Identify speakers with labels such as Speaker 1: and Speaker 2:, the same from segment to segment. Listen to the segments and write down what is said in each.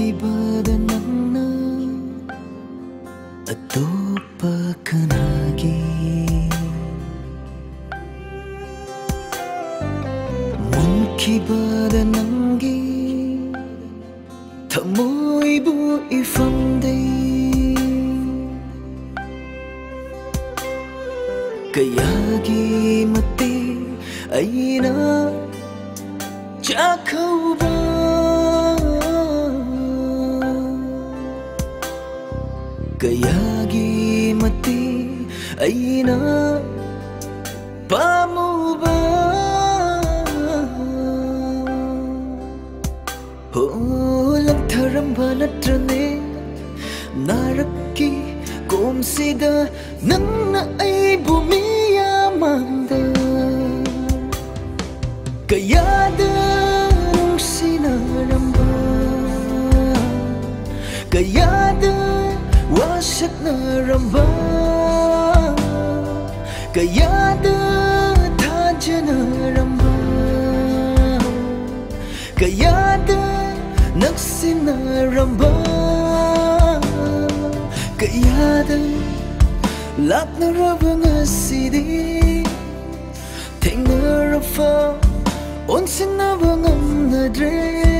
Speaker 1: ಕಿಬಾದ ನನ್ನ ಅತೋಪಕನಾಗಿ ಮುನ್ಕಿಬಾದ ನಂಗೆ ಥಮೋಯ್ಬು ಇಫಂದೆ ಕೈಯಾಗಿ ಮತ್ತೆ ಅಯ್ಯನ ಚಾಖೌಬಾ Kayagi mati ay na pa mo ba? Hulang taramba na trane Naraki kumsida nang na ay bumiyamang da Kaya darong sinaramba Kaya saknaramba Kaya tadhanaramba Kaya nagsinaramba Kaya laknaraba ngasidi Tengnaraba onsinaba ngamnadre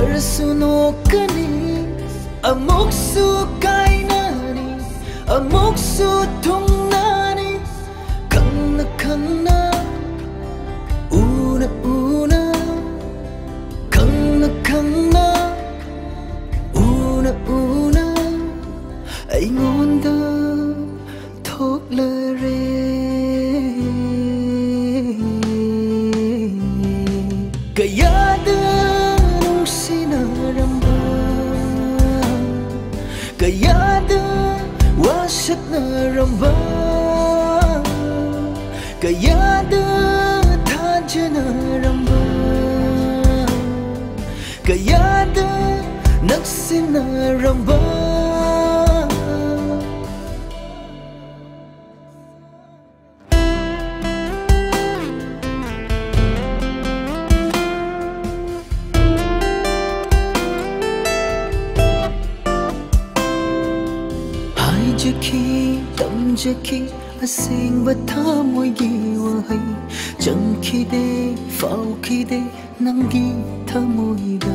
Speaker 1: Arasunokanin Amoksu kainanin Amoksu tungnanin Kanna kanna Una una Kanna kanna Una una Ay ngonda Thok lời re Kaya Kayada washat na ramba Kayada tanja na ramba. Kayada naksin na ramba. 땀지기 땀지기 아생바 타모이기 와하이 정키대 파오키대 남기 타모이다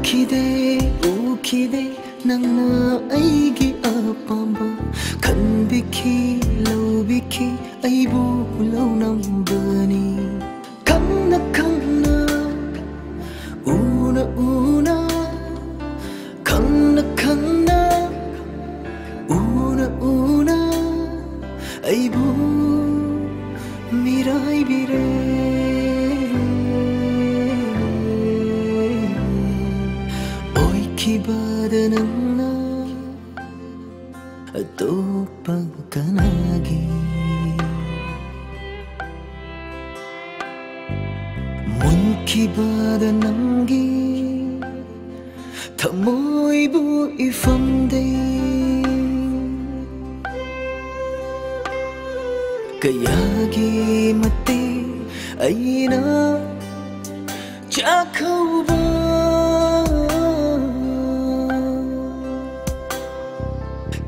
Speaker 1: 기대 오 기대 낭나 아이기 아빠마 간비키 러비키 아이보 러남바니 ای بو میرای بیره اوی کی بدنن ತೋಪಕನಾಗಿ ಮುನ್ಕಿ ಬಾದ ನಂಗೆ ಥಮೋಯ್ಬು ಇಫಂದೇ Kayagi mati ay na Chakaw ba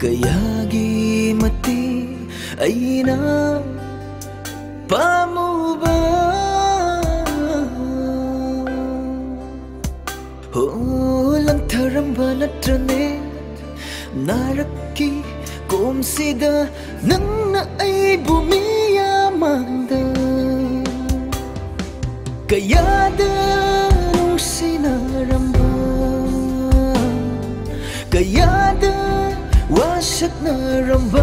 Speaker 1: Kayagi mati ay na Pamu ba Hulang taramba na tranet Naraki kumsida ng Kayada nung sinaramba Kayada wasak na ramba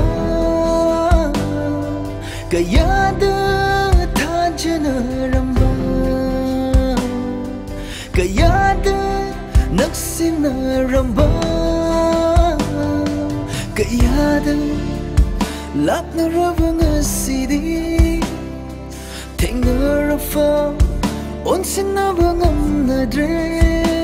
Speaker 1: Kayada tadya na ramba Kayada nagsinaramba Kayada lak na rabang asidi Ting na rafa onsin na bangam na dre